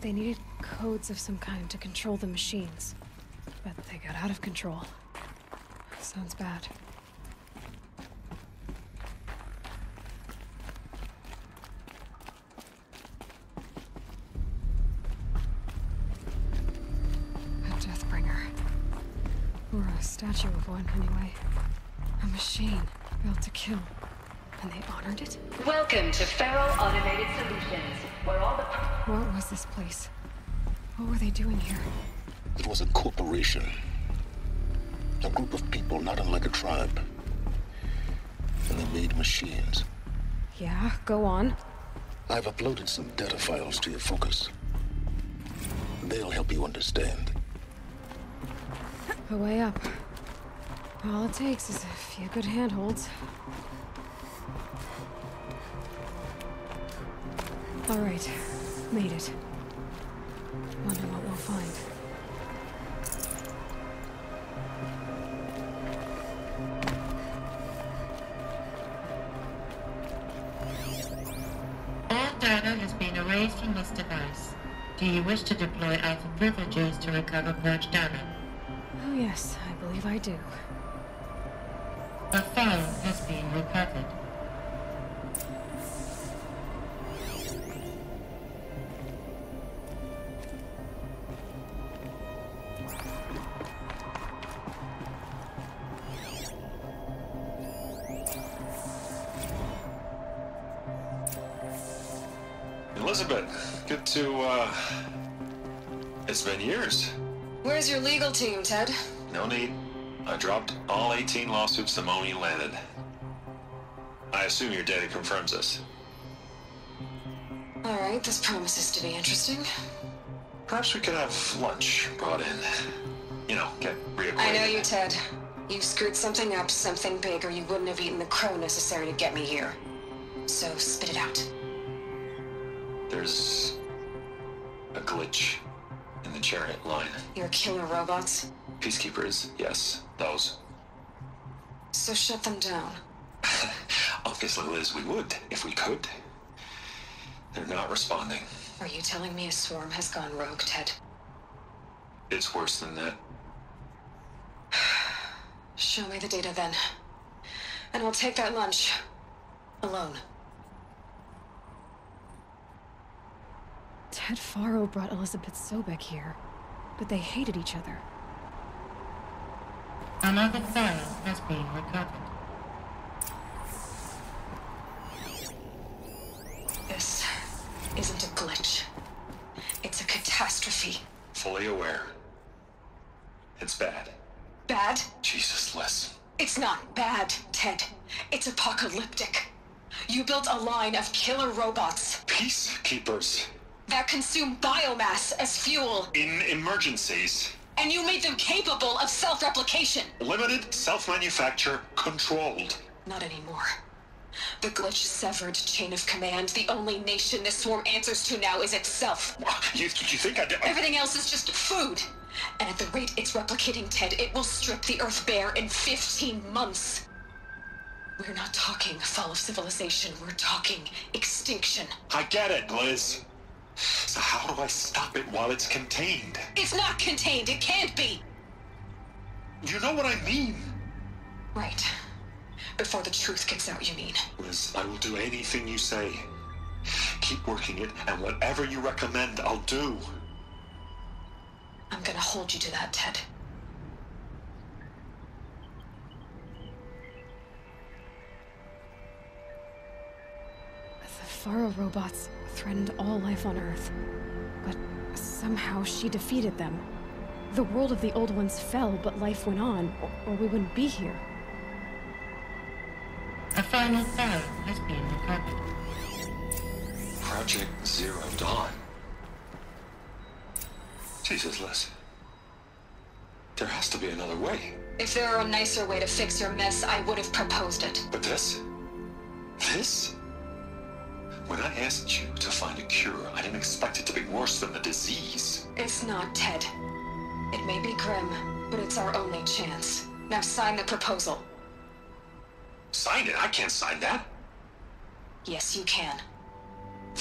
They needed codes of some kind to control the machines. But they got out of control. Sounds bad. A Deathbringer. Or a statue of one, anyway. A machine built to kill. And they honored it? Welcome to Faro Automated Solutions, where all the... What was this place? What were they doing here? It was a corporation. A group of people not unlike a tribe. And they made machines. Yeah, go on. I've uploaded some data files to your focus. They'll help you understand. A way up. All it takes is a few good handholds. All right, made it. Wonder what we'll find. All data has been erased from this device. Do you wish to deploy alpha privileges to recover purged data? Oh yes, I believe I do. A file has been recovered. It's been years. Where's your legal team, Ted? No need. I dropped all 18 lawsuits the moment you landed. I assume your data confirms this. Alright, this promises to be interesting. Perhaps we could have lunch brought in. You know, get reacquainted. I know you, Ted. You screwed something up, something big, or you wouldn't have eaten the crow necessary to get me here. So spit it out. There's a glitch in the chariot line. Your killer robots? Peacekeepers, yes, those. So shut them down. Obviously, Liz, we would if we could. They're not responding. Are you telling me a swarm has gone rogue, Ted? It's worse than that. Show me the data then. And I'll take that lunch. Alone. Ted Faro brought Elizabeth Sobek here, but they hated each other. Another file has been recovered. This isn't a glitch. It's a catastrophe. Fully aware. It's bad. Bad? Jesus, Liz. It's not bad, Ted. It's apocalyptic. You built a line of killer robots Peacekeepers. That consume biomass as fuel, In emergencies. and you made them capable of self-replication. Limited, self-manufacture, controlled. Not anymore. The glitch severed chain of command. The only nation this swarm answers to now is itself. You, you think I did? Everything else is just food. And at the rate it's replicating, Ted, it will strip the Earth bare in 15 months. We're not talking fall of civilization. We're talking extinction. I get it, Liz. So how do I stop it while it's contained? It's not contained. It can't be. You know what I mean? Right. Before the truth gets out, you mean? Liz, I will do anything you say. Keep working it, and whatever you recommend, I'll do. I'm gonna hold you to that, Ted. The Faro robots threatened all life on Earth. But somehow she defeated them. The world of the old ones fell, but life went on, or, or we wouldn't be here. A final file has been recovered. Project Zero Dawn. Jesus, Liz. There has to be another way. If there were a nicer way to fix your mess, I would have proposed it. But this? This? When I asked you to find a cure, I didn't expect it to be worse than the disease. It's not, Ted. It may be grim, but it's our only chance. Now sign the proposal. Sign it. I can't sign that. Yes, you can.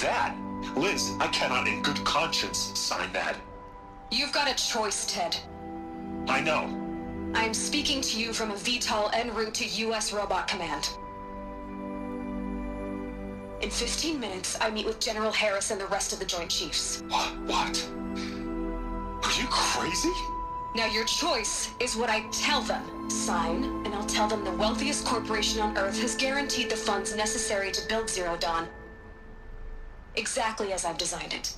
That? Liz, I cannot in good conscience sign that. You've got a choice, Ted. I know. I am speaking to you from a VTOL en route to U.S. Robot Command. In 15 minutes, I meet with General Harris and the rest of the Joint Chiefs. What? What? Are you crazy? Now, your choice is what I tell them. Sign, and I'll tell them the wealthiest corporation on Earth has guaranteed the funds necessary to build Zero Dawn. Exactly as I've designed it.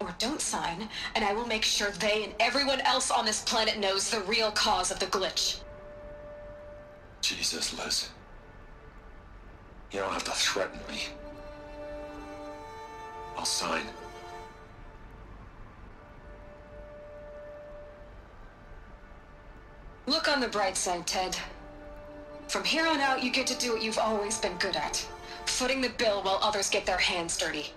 Or don't sign, and I will make sure they and everyone else on this planet knows the real cause of the glitch. Jesus, Liz. You don't have to threaten me. I'll sign. Look on the bright side, Ted. From here on out, you get to do what you've always been good at. Footing the bill while others get their hands dirty.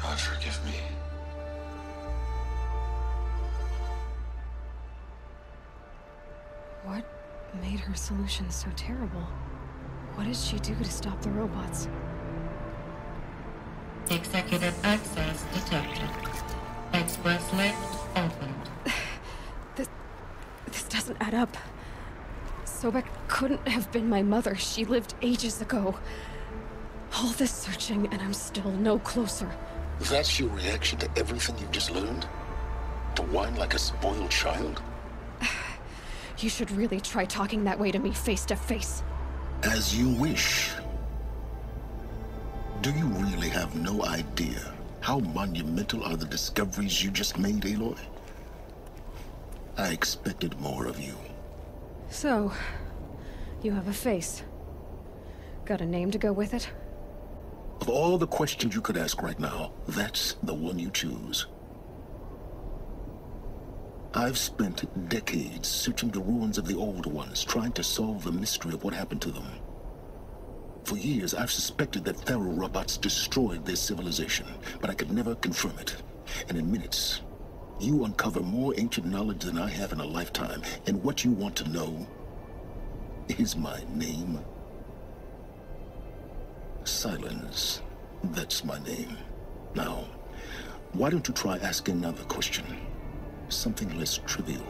God forgive me. Made her solution so terrible? What did she do to stop the robots? Executive access detected. Express lift opened. This... this doesn't add up. Sobek couldn't have been my mother. She lived ages ago. All this searching, and I'm still no closer. That's your reaction to everything you've just learned? To whine like a spoiled child? You should really try talking that way to me face to face. As you wish. Do you really have no idea how monumental are the discoveries you just made, Aloy? I expected more of you. So, you have a face. Got a name to go with it? Of all the questions you could ask right now, that's the one you choose. I've spent decades searching the ruins of the old ones, trying to solve the mystery of what happened to them. For years, I've suspected that Faro robots destroyed their civilization, but I could never confirm it. And in minutes, you uncover more ancient knowledge than I have in a lifetime, and what you want to know is my name. Sylens. That's my name. Now, why don't you try asking another question? Something less trivial.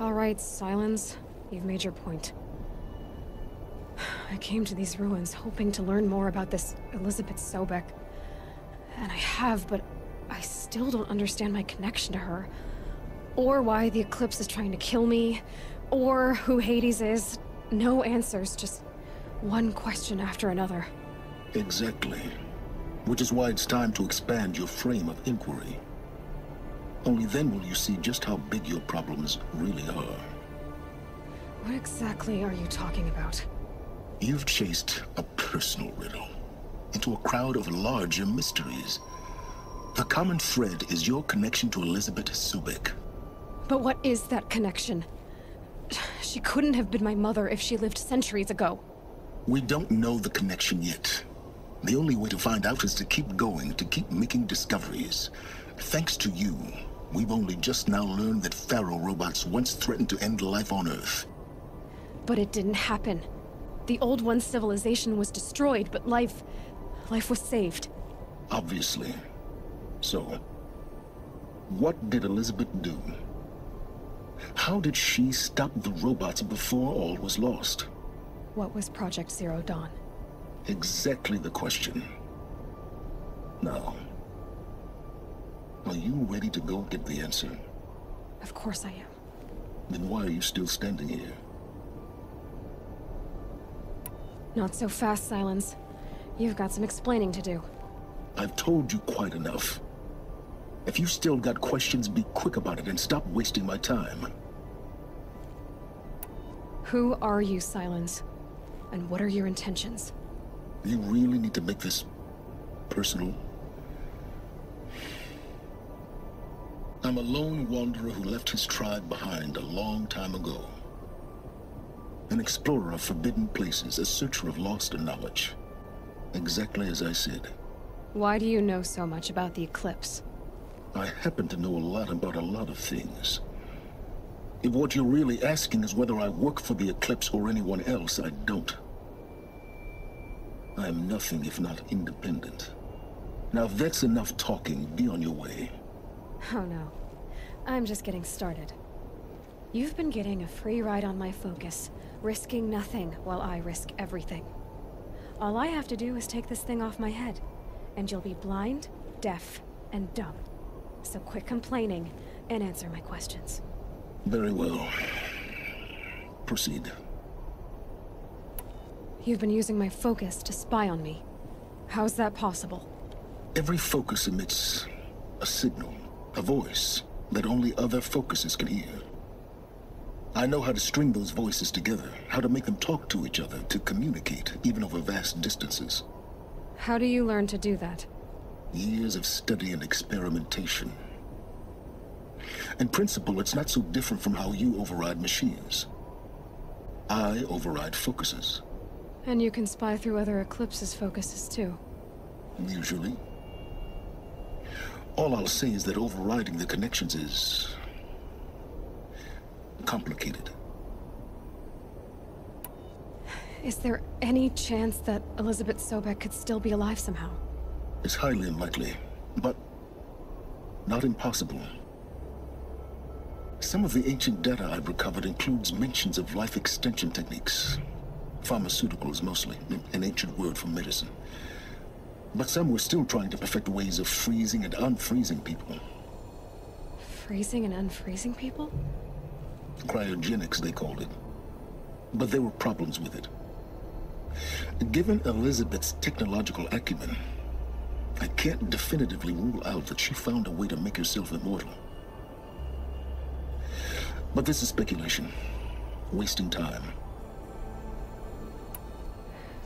All right, Sylens. You've made your point. I came to these ruins hoping to learn more about this Elizabeth Sobek. And I have, but I still don't understand my connection to her. Or why the Eclipse is trying to kill me. Or who Hades is. No answers, just one question after another. Exactly. Which is why it's time to expand your frame of inquiry. Only then will you see just how big your problems really are. What exactly are you talking about? You've chased a personal riddle into a crowd of larger mysteries. The common thread is your connection to Elizabeth Sobek. But what is that connection? She couldn't have been my mother if she lived centuries ago. We don't know the connection yet. The only way to find out is to keep going, to keep making discoveries. Thanks to you, we've only just now learned that Faro robots once threatened to end life on Earth. But it didn't happen. The Old One's civilization was destroyed, but life... life was saved. Obviously. So, what did Elizabeth do? How did she stop the robots before all was lost? What was Project Zero Dawn? Exactly the question. Now, are you ready to go get the answer? Of course I am. Then why are you still standing here? Not so fast, Sylens. You've got some explaining to do. I've told you quite enough. If you still got questions, be quick about it and stop wasting my time. Who are you, Sylens? And what are your intentions? You really need to make this personal? I'm a lone wanderer who left his tribe behind a long time ago. An explorer of forbidden places, a searcher of lost knowledge. Exactly as I said. Why do you know so much about the Eclipse? I happen to know a lot about a lot of things. If what you're really asking is whether I work for the Eclipse or anyone else, I don't. I am nothing if not independent. Now, if that's enough talking, be on your way. Oh no. I'm just getting started. You've been getting a free ride on my focus, risking nothing while I risk everything. All I have to do is take this thing off my head, and you'll be blind, deaf, and dumb. So quit complaining and answer my questions. Very well. Proceed. You've been using my focus to spy on me. How's that possible? Every focus emits a signal, a voice, that only other focuses can hear. I know how to string those voices together, how to make them talk to each other, to communicate, even over vast distances. How do you learn to do that? Years of study and experimentation. In principle, it's not so different from how you override machines. I override focuses. And you can spy through other Eclipse's focuses too. Usually. All I'll say is that overriding the connections is... complicated. Is there any chance that Elizabeth Sobek could still be alive somehow? It's highly unlikely, but not impossible. Some of the ancient data I've recovered includes mentions of life extension techniques. Pharmaceuticals, mostly, an ancient word for medicine. But some were still trying to perfect ways of freezing and unfreezing people. Freezing and unfreezing people? Cryogenics, they called it. But there were problems with it. Given Elizabeth's technological acumen, I can't definitively rule out that she found a way to make herself immortal. But this is speculation. Wasting time.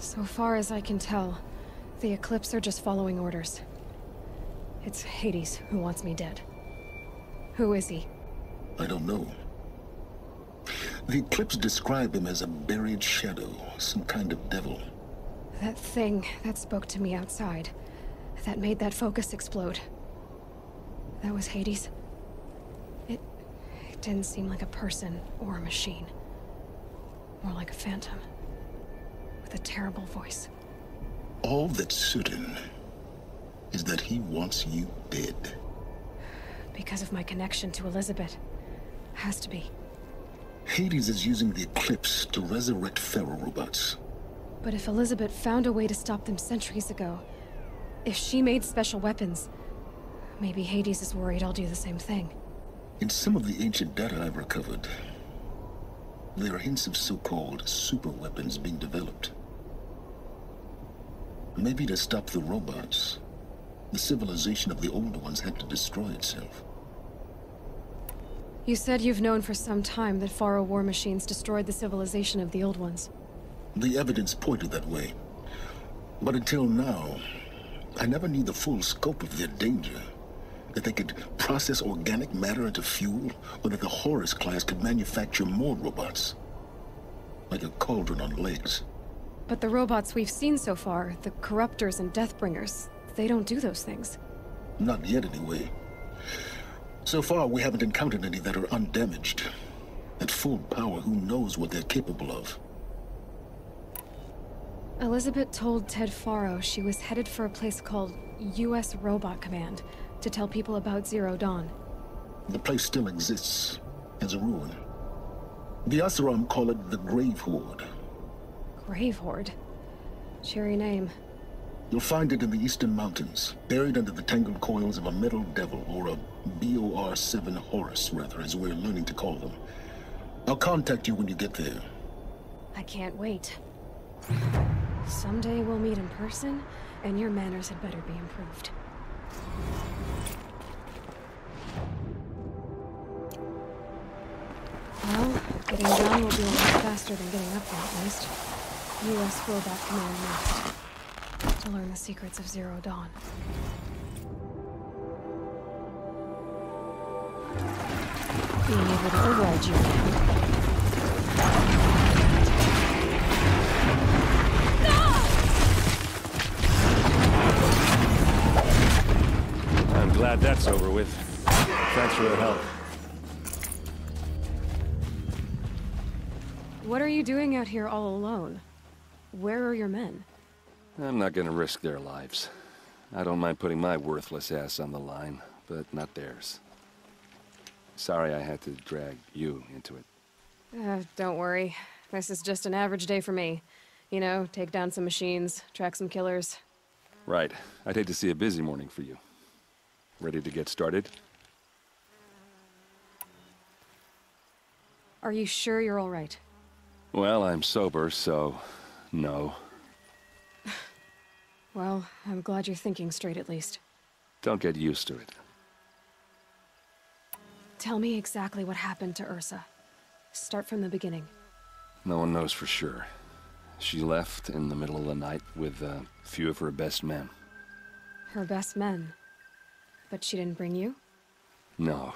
So far as I can tell, the Eclipse are just following orders. It's Hades who wants me dead. Who is he? I don't know. The Eclipse describe him as a buried shadow, some kind of devil. That thing that spoke to me outside. That made that focus explode. That was Hades. It... it didn't seem like a person or a machine. More like a phantom. A terrible voice. All that's certain is that he wants you dead. Because of my connection to Elizabeth. Has to be. Hades is using the Eclipse to resurrect Faro robots. But if Elizabeth found a way to stop them centuries ago, if she made special weapons, maybe Hades is worried I'll do the same thing. In some of the ancient data I've recovered, there are hints of so-called super weapons being developed. Maybe to stop the robots, the civilization of the old ones had to destroy itself. You said you've known for some time that Faro war machines destroyed the civilization of the old ones. The evidence pointed that way. But until now, I never knew the full scope of their danger. That they could process organic matter into fuel, or that the Horus class could manufacture more robots. Like a cauldron on legs. But the robots we've seen so far, the Corruptors and Deathbringers, they don't do those things. Not yet, anyway. So far, we haven't encountered any that are undamaged. At full power, who knows what they're capable of? Elizabeth told Ted Faro she was headed for a place called U.S. Robot Command to tell people about Zero Dawn. The place still exists, as a ruin. The Oseram call it the Grave Hoard. Grave Hoard? Cheery name. You'll find it in the Eastern Mountains, buried under the tangled coils of a metal devil, or a BOR-7 Horus, rather, as we're learning to call them. I'll contact you when you get there. I can't wait. Someday we'll meet in person, and your manners had better be improved. Well, getting down will be a lot faster than getting up there, at least. U.S. Robot Command next. To learn the secrets of Zero Dawn. Being able to override you. I'm glad that's over with. Thanks for the help. What are you doing out here all alone? Where are your men? I'm not gonna risk their lives. I don't mind putting my worthless ass on the line, but not theirs. Sorry I had to drag you into it. Uh, don't worry. This is just an average day for me. You know, take down some machines, track some killers. Right. I'd hate to see a busy morning for you. Ready to get started? Are you sure you're all right? Well, I'm sober, so... no. Well, I'm glad you're thinking straight at least. Don't get used to it. Tell me exactly what happened to Ursa. Start from the beginning. No one knows for sure. She left in the middle of the night with a few of her best men. Her best men. But she didn't bring you? No.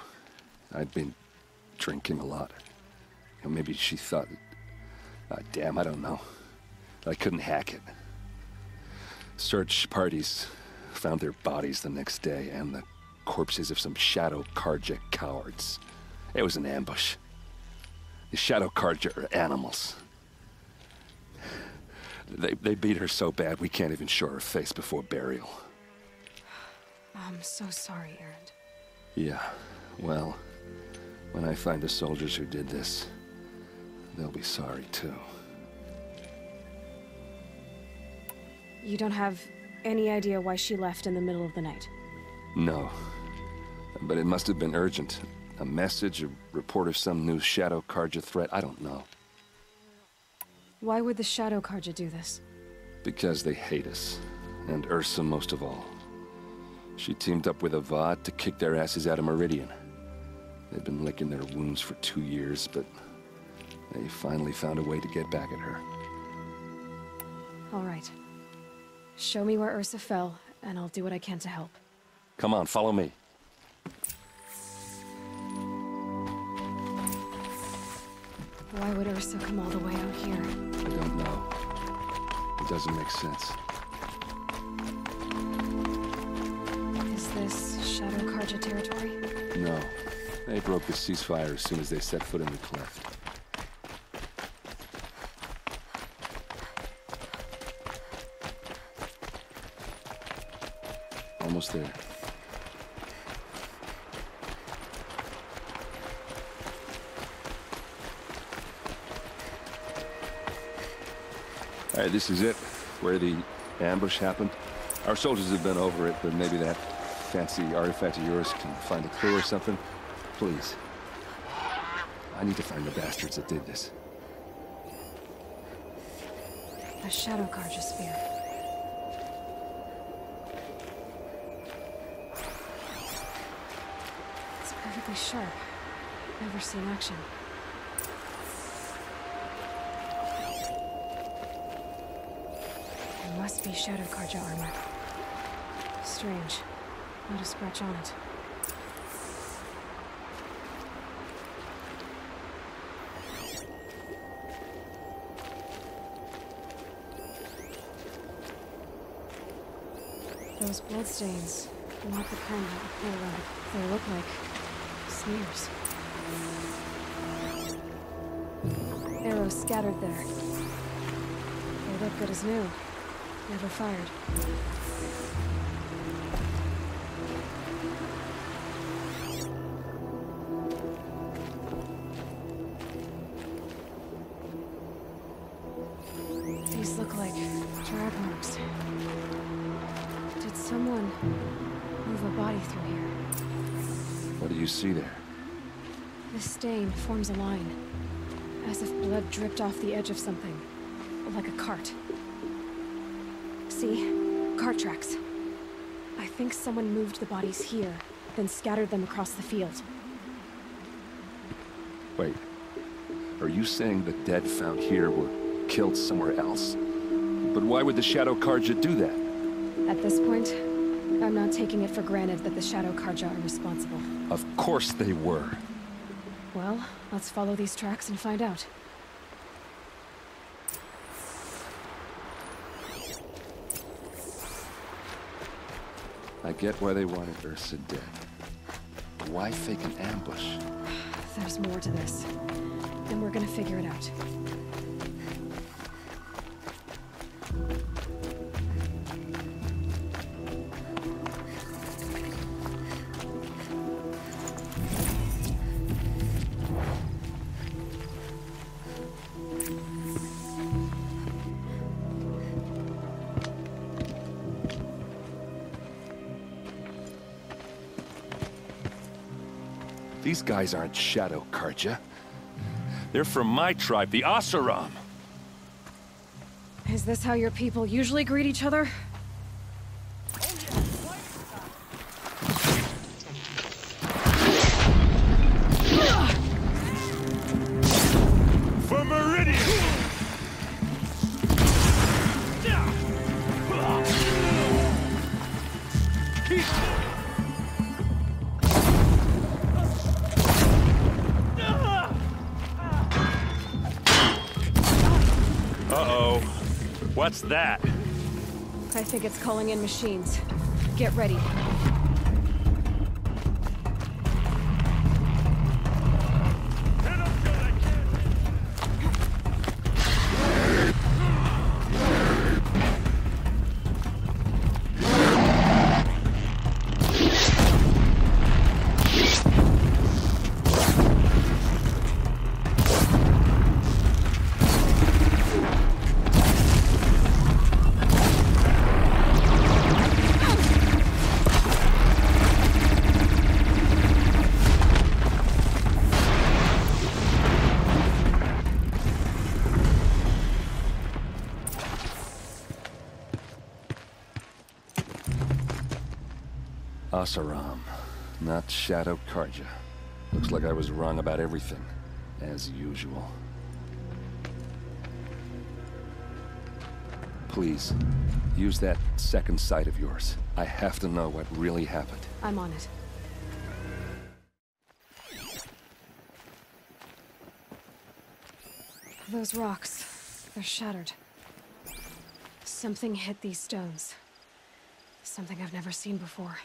I'd been drinking a lot. Or maybe she thought... Uh, damn, I don't know. I couldn't hack it. Search parties found their bodies the next day and the corpses of some Shadow Carja cowards. It was an ambush. The Shadow Carja are animals. They, they beat her so bad we can't even show her face before burial. I'm so sorry, Erend. Yeah, well, when I find the soldiers who did this, they'll be sorry too. You don't have any idea why she left in the middle of the night? No. But it must have been urgent. A message, a report of some new Shadow Carja threat, I don't know. Why would the Shadow Carja do this? Because they hate us. And Ursa most of all. She teamed up with Avad to kick their asses out of Meridian. They've been licking their wounds for two years, but they finally found a way to get back at her. All right. Show me where Ursa fell, and I'll do what I can to help. Come on, follow me. Why would Ursa come all the way out here? I don't know. It doesn't make sense. Is this Shadow Carja territory? No. They broke the ceasefire as soon as they set foot in the cleft. Almost there. All right, this is it, where the ambush happened. Our soldiers have been over it, but maybe that fancy artifact of yours can find a clue or something. Please. I need to find the bastards that did this. A Shadow Carja sphere. It's sharp. Never seen action. It must be Shadow Carja armor. Strange. Not a scratch on it. Those bloodstains, not the kind that appear around. They look like smears. Arrows scattered there. They look good as new. Never fired. Forms a line, as if blood dripped off the edge of something, like a cart. See? Cart tracks. I think someone moved the bodies here, then scattered them across the field. Wait. Are you saying the dead found here were killed somewhere else? But why would the Shadow Carja do that? At this point, I'm not taking it for granted that the Shadow Carja are responsible. Of course they were. Well, let's follow these tracks and find out. I get why they wanted Ursa dead. Why fake an ambush? There's more to this. and we're gonna figure it out. Guys aren't Shadow Carja. They're from my tribe, the Oseram. Is this how your people usually greet each other? What's that? I think it's calling in machines. Get ready. Oseram, not Shadow Carja. Looks like I was wrong about everything, as usual. Please, use that second sight of yours. I have to know what really happened. I'm on it. Those rocks, they're shattered. Something hit these stones. Something I've never seen before.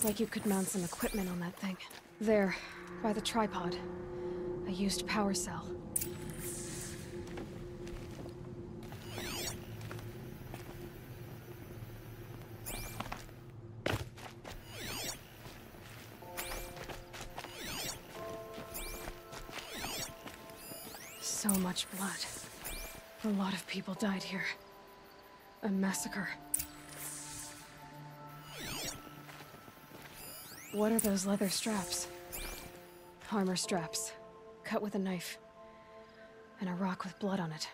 Looks like you could mount some equipment on that thing. There, by the tripod. A used power cell. So much blood. A lot of people died here. A massacre. What are those leather straps? Armor straps, cut with a knife. And a rock with blood on it.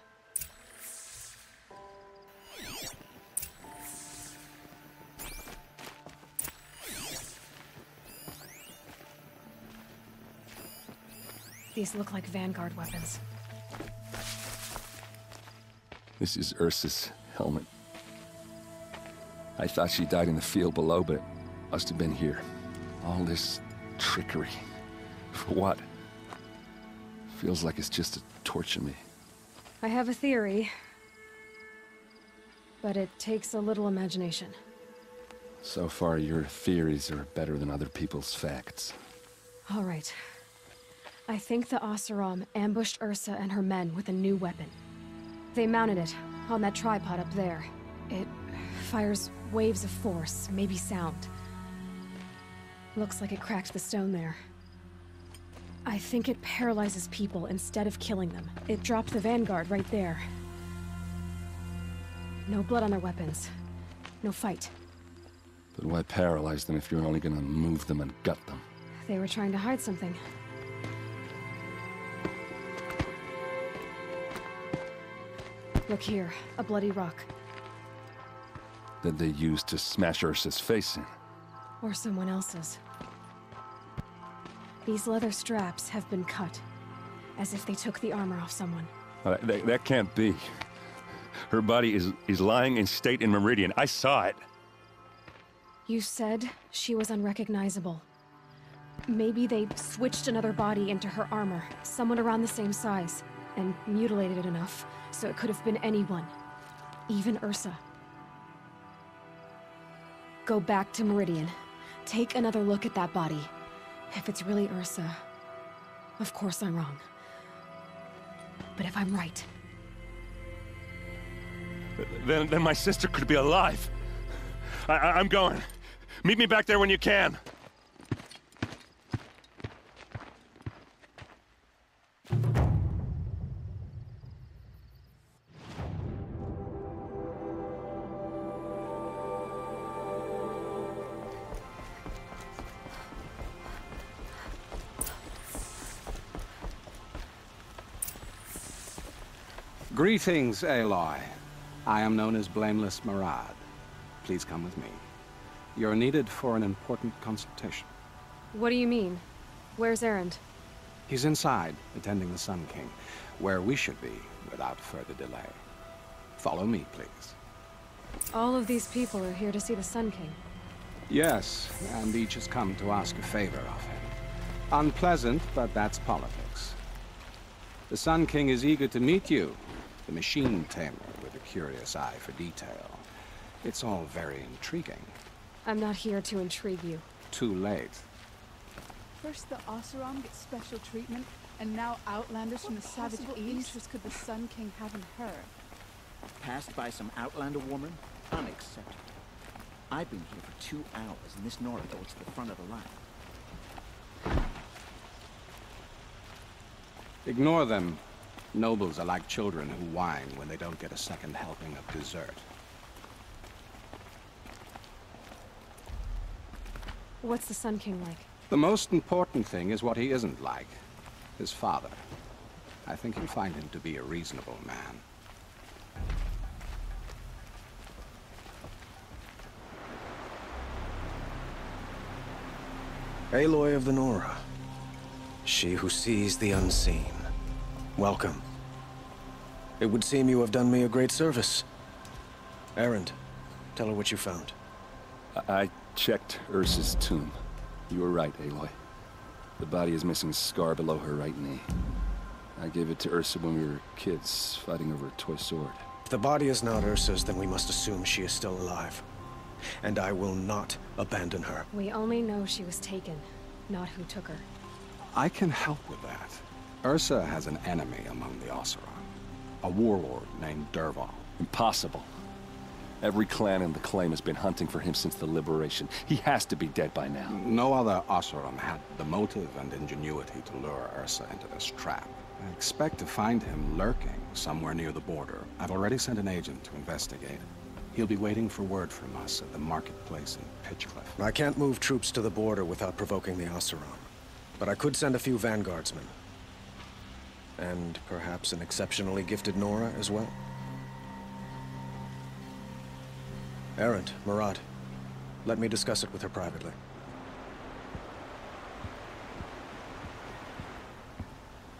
These look like Vanguard weapons. This is Ursa's helmet. I thought she died in the field below, but must have been here. All this trickery. For what? Feels like it's just to torture me. I have a theory. But it takes a little imagination. So far, your theories are better than other people's facts. All right. I think the Oseram ambushed Ursa and her men with a new weapon. They mounted it on that tripod up there. It fires waves of force, maybe sound. Looks like it cracked the stone there. I think it paralyzes people instead of killing them. It dropped the Vanguard right there. No blood on their weapons. No fight. But why paralyze them if you're only gonna move them and gut them? They were trying to hide something. Look here, a bloody rock. That they used to smash Ursa's face in. Or someone else's. These leather straps have been cut, as if they took the armor off someone. Uh, that, that can't be. Her body is, is lying in state in Meridian. I saw it. You said she was unrecognizable. Maybe they switched another body into her armor, someone around the same size, and mutilated it enough so it could have been anyone. Even Ursa. Go back to Meridian. Take another look at that body. If it's really Ursa, of course I'm wrong. But if I'm right, Then, then my sister could be alive. I, I, I'm going. Meet me back there when you can. Greetings, Aloy. I am known as Blameless Marad. Please come with me. You're needed for an important consultation. what do you mean? Where's Erend? He's inside, attending the Sun King, where we should be without further delay. Follow me, please. All of these people are here to see the Sun King. Yes, and each has come to ask a favor of him. Unpleasant, but that's politics. The Sun King is eager to meet you, the machine tamer with a curious eye for detail. It's all very intriguing. I'm not here to intrigue you. Too late. First the Oseram gets special treatment, and now Outlanders from the Savage East. interest could the Sun King have in her? Passed by some Outlander woman? Unacceptable. I've been here for two hours, and this Nora goes to the front of the line. Ignore them. Nobles are like children who whine when they don't get a second helping of dessert. What's the Sun King like? The most important thing is what he isn't like. His father. I think you'll find him to be a reasonable man. Aloy of the Nora. She who sees the unseen. Welcome. It would seem you have done me a great service. Erend, tell her what you found. I, I checked Ursa's tomb. You were right, Aloy. The body is missing a scar below her right knee. I gave it to Ursa when we were kids, fighting over a toy sword. If the body is not Ursa's, then we must assume she is still alive. And I will not abandon her. We only know she was taken, not who took her. I can help with that. Ursa has an enemy among the Oseram. A warlord named Dervahl. Impossible. Every clan in the claim has been hunting for him since the liberation. He has to be dead by now. No other Oseram had the motive and ingenuity to lure Ursa into this trap. I expect to find him lurking somewhere near the border. I've already sent an agent to investigate. He'll be waiting for word from us at the marketplace in Pitchcliff. I can't move troops to the border without provoking the Oseram. But I could send a few vanguardsmen. And perhaps an exceptionally gifted Nora as well. Erend, Marad, let me discuss it with her privately.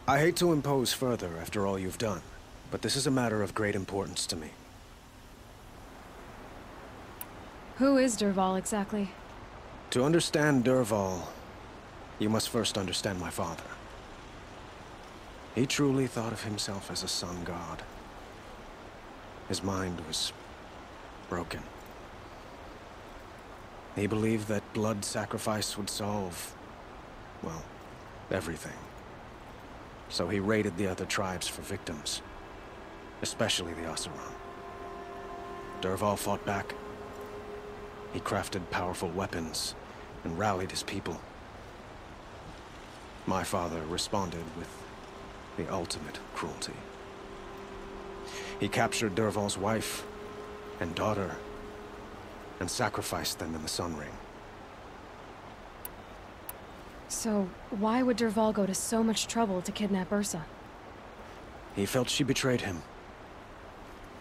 I hate to impose further after all you've done, but this is a matter of great importance to me. Who is Dervahl exactly? To understand Dervahl, you must first understand my father. He truly thought of himself as a sun god. His mind was broken. He believed that blood sacrifice would solve, well, everything. So he raided the other tribes for victims, especially the Oseram. Dervahl fought back. He crafted powerful weapons and rallied his people. My father responded with the ultimate cruelty. He captured Dervahl's wife and daughter and sacrificed them in the Sun Ring. So, why would Dervahl go to so much trouble to kidnap Ursa? He felt she betrayed him.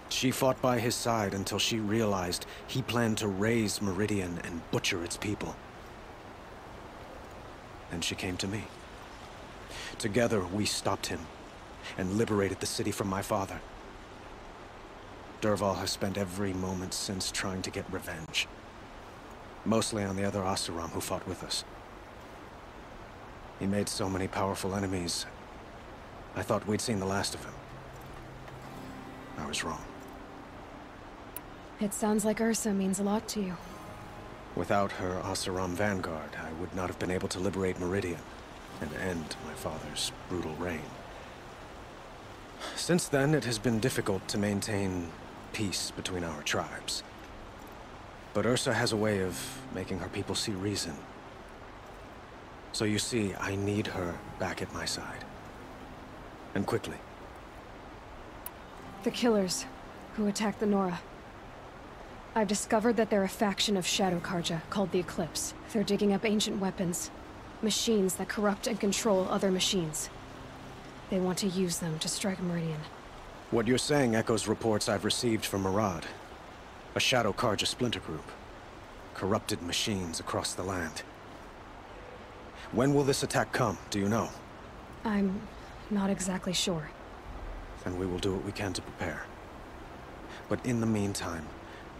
She fought by his side until she realized he planned to raise Meridian and butcher its people. Then she came to me. Together, we stopped him and liberated the city from my father. Dervahl has spent every moment since trying to get revenge. Mostly on the other Oseram who fought with us. He made so many powerful enemies, I thought we'd seen the last of him. I was wrong. It sounds like Ursa means a lot to you. Without her Oseram vanguard, I would not have been able to liberate Meridian and end my father's brutal reign. Since then, it has been difficult to maintain peace between our tribes. But Ursa has a way of making her people see reason. So you see, I need her back at my side. And quickly. The killers who attacked the Nora. I've discovered that they're a faction of Shadow Carja called the Eclipse. They're digging up ancient weapons. Machines that corrupt and control other machines. They want to use them to strike Meridian. What you're saying echoes reports I've received from Marad. A Shadow Carja splinter group. Corrupted machines across the land. When will this attack come, do you know? I'm not exactly sure. Then we will do what we can to prepare. But in the meantime,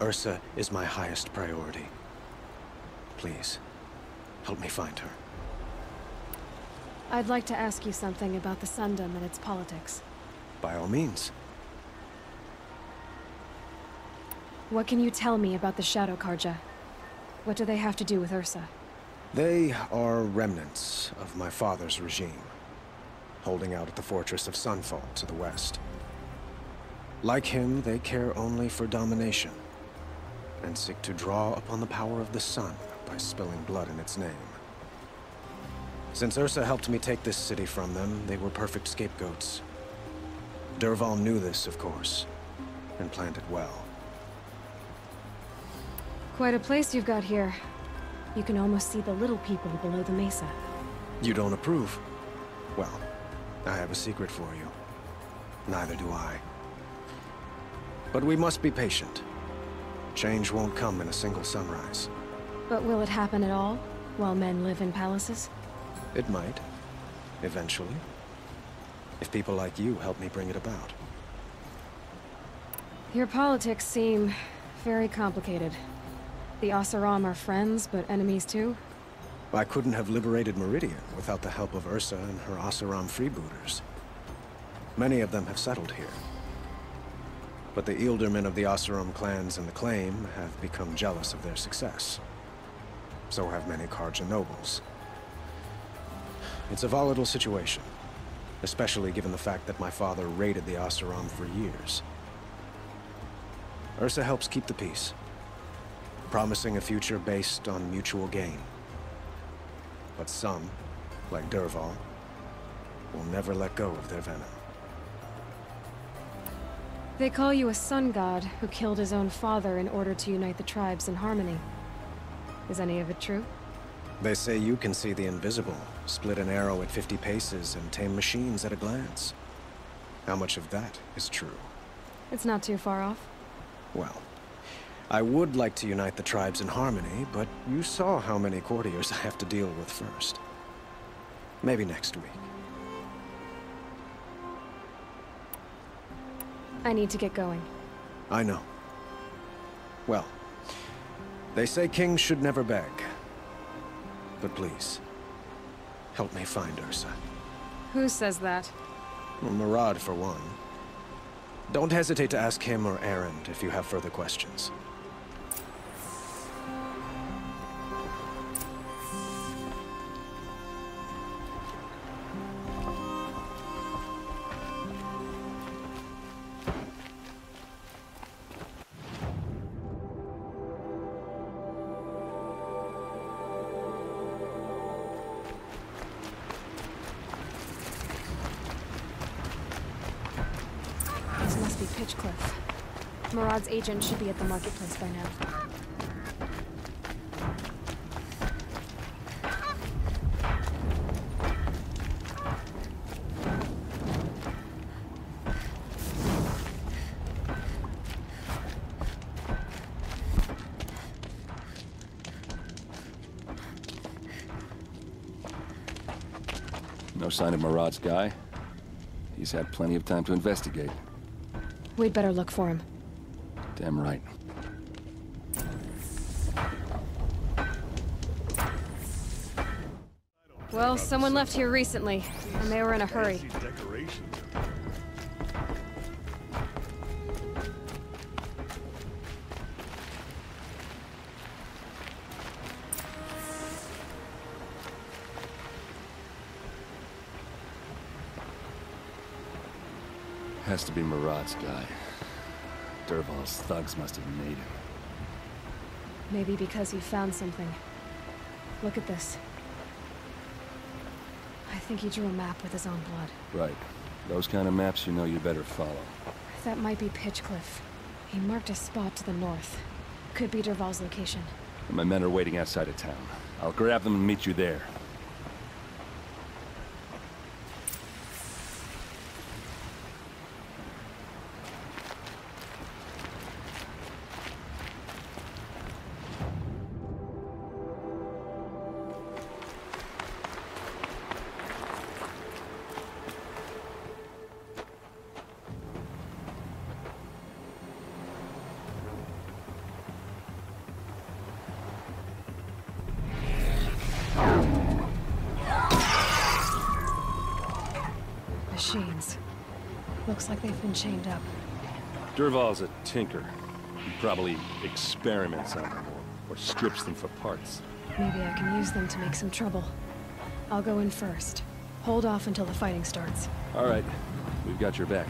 Ursa is my highest priority. Please, help me find her. I'd like to ask you something about the Sundom and its politics. By all means. What can you tell me about the Shadow Carja? What do they have to do with Ursa? They are remnants of my father's regime, holding out at the fortress of Sunfall to the west. Like him, they care only for domination, and seek to draw upon the power of the sun by spilling blood in its name. Since Ursa helped me take this city from them, they were perfect scapegoats. Dervahl knew this, of course, and planned it well. Quite a place you've got here. You can almost see the little people below the mesa. You don't approve? Well, I have a secret for you. Neither do I. But we must be patient. Change won't come in a single sunrise. But will it happen at all, while men live in palaces? It might. Eventually. If people like you help me bring it about. Your politics seem very complicated. The Oseram are friends, but enemies too? I couldn't have liberated Meridian without the help of Ursa and her Oseram freebooters. Many of them have settled here. But the Ealdormen of the Oseram clans and the Claim have become jealous of their success. So have many Carja nobles. It's a volatile situation, especially given the fact that my father raided the Oseram for years. Ursa helps keep the peace, promising a future based on mutual gain. But some, like Dervahl, will never let go of their venom. They call you a sun god who killed his own father in order to unite the tribes in harmony. Is any of it true? They say you can see the invisible, split an arrow at 50 paces, and tame machines at a glance. How much of that is true? It's not too far off. Well, I would like to unite the tribes in harmony, but you saw how many courtiers I have to deal with first. Maybe next week. I need to get going. I know. Well, they say kings should never beg. But please, help me find Ursa. Who says that? Well, Marad, for one. Don't hesitate to ask him or Erend if you have further questions. Agent should be at the marketplace by now. No sign of Marad's guy? He's He's had plenty of time to investigate. We'd better look for him. Damn right. Well, someone left here recently, and they were in a hurry. Has to be Marad's guy. Dervahl's thugs must have made him. Maybe because he found something. Look at this. I think he drew a map with his own blood. Right. Those kind of maps you know you better follow. That might be Pitchcliff. He marked a spot to the north. Could be Dervahl's location. My men are waiting outside of town. I'll grab them and meet you there. Chained up. Dervahl's a tinker. He probably experiments on them or, or strips them for parts. Maybe I can use them to make some trouble. I'll go in first. Hold off until the fighting starts. All right. We've got your back.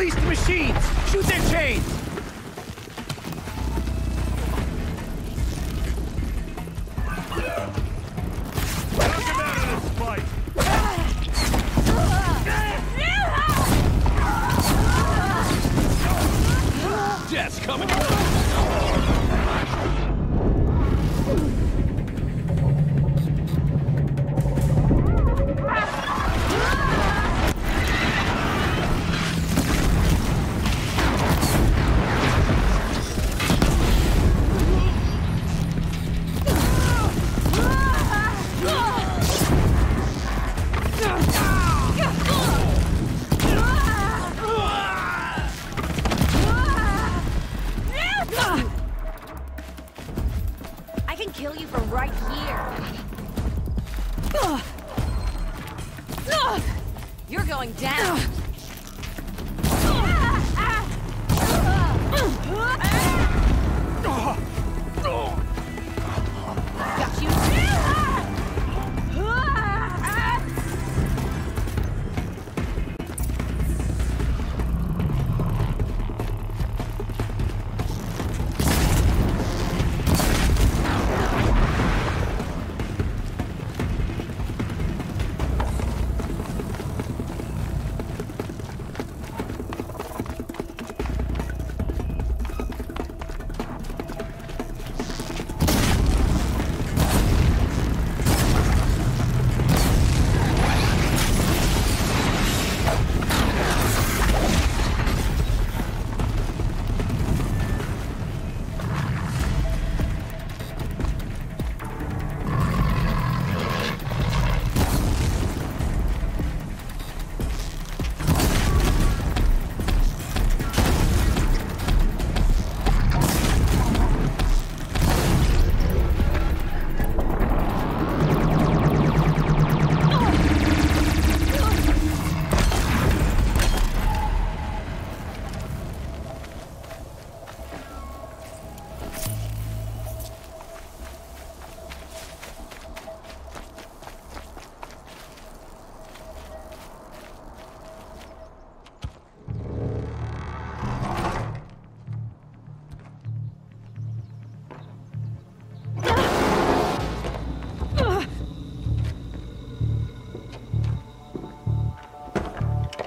Unleash the machines! Shoot their chains!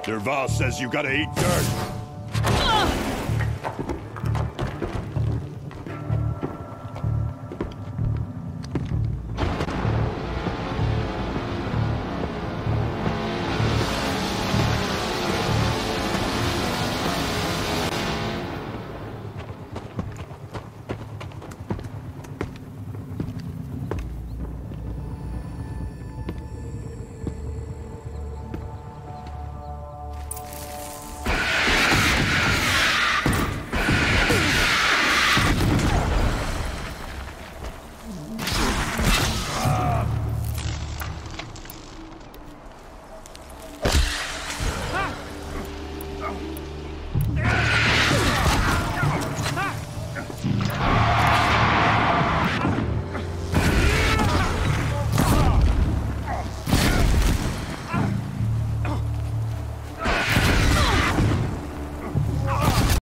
Dervahl says you gotta eat dirt.